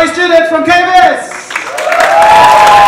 my students from KBS!